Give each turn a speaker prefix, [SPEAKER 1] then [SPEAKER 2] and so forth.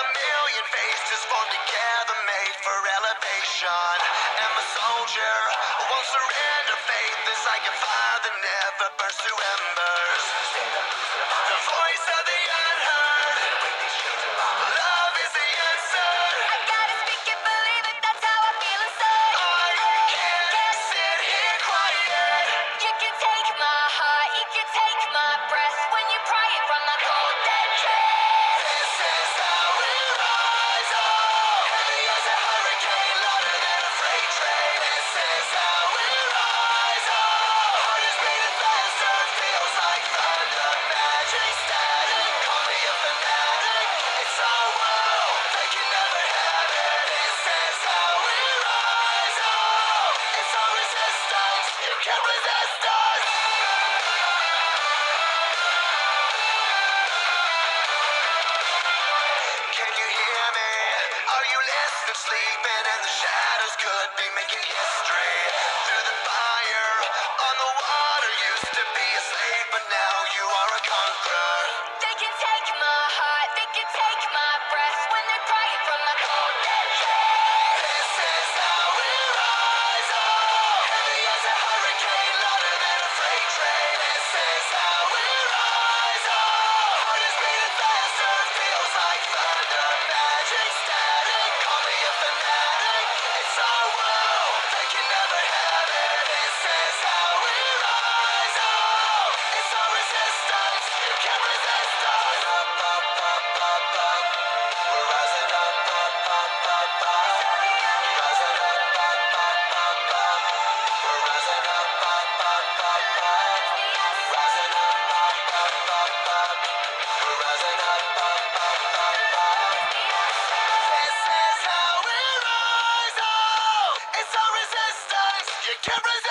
[SPEAKER 1] a million faces formed together made for elevation. And the soldier won't surrender. Faith is like a fire that never burns to ember. sleeping and the shadows could be making history. Take your resistance!